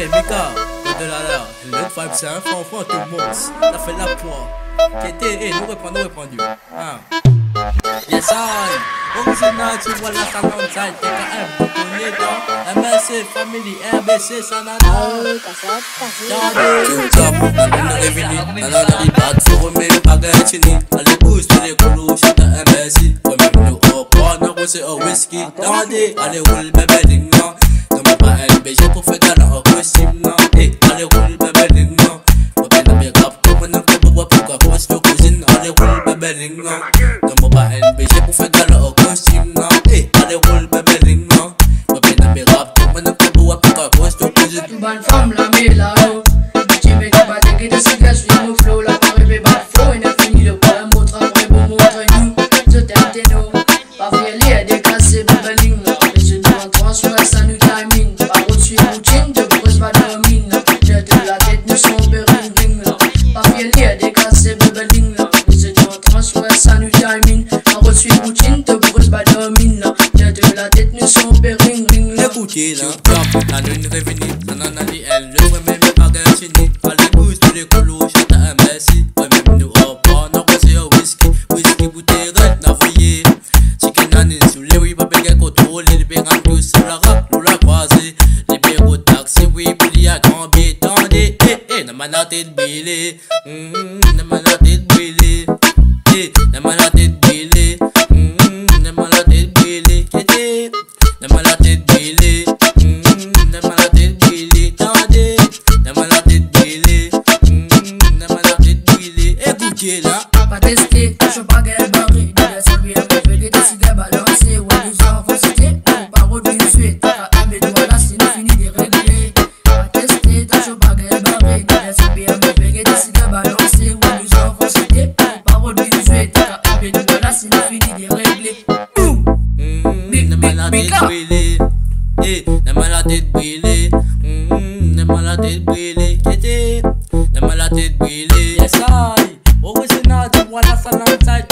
hey Mika, de là là, le vibe c'est un fanfan tout le monde, t'as fait la poire. Qui était, hey, nous reprends, nous reprends du. Hein. Yes I, original tu vois la side, TKM, vous connaissez MSC, Family, RBC, Sanana. Whisky. Tendez, allez roule, bébé, ding, non. Non, pas LBG pour faire galant au costume, non. Eh, allez roule, bébé, ding, non. Faut bien la big up, comme on a fait pour voir pourquoi, comment je fais cuisine, allez roule, bébé, ding, non. Non, pas LBG pour faire galant au costume, non. Eh, allez roule, bébé, ding, non. Faut bien la big up, comme on a fait pour voir pourquoi, comment je fais cuisine. Bonne femme la met là-haut. Tu mets ta batte et de cigare, je viens au flow. La parole est bad flow. Il a Écoutez là, la lune revenue, nanana dit elle, le vrai même pas gâchini. Allez bouge tous les chante un Messi. Ouais, même nous au port, non, c'est au whisky. Whisky bouteille n'a voyé. Chicken anis, sous les oui, pas bégué contrôle, les nous la croisée. Les taxi, oui, puis grand tendez, eh, eh. Hum, n'a mal la tête brûlée. Eh, n'a mal la tête brûlée. Brûlée. Écoutez là. Pas testé, je pas qu'elle barré. De la servir, me fait des décider balancer. Ouais, les gens vont citer, non, pas revu une suite. T'as aimé, toi là, c'est fini de régler. Pas testé, je pas qu'elle barré. De la servir, me fait des décider balancer. Ouais, les gens vont citer, non, pas revu une suite. T'as aimé, toi là, c'est fini de régler. Hum, n'a mal la tête brûlée. Eh, n'a mal la tête brûlée. Hum, n'a mal la tête brûlée. Kété. N'a mal la tête brûlée. Yes, I. Original, tu vois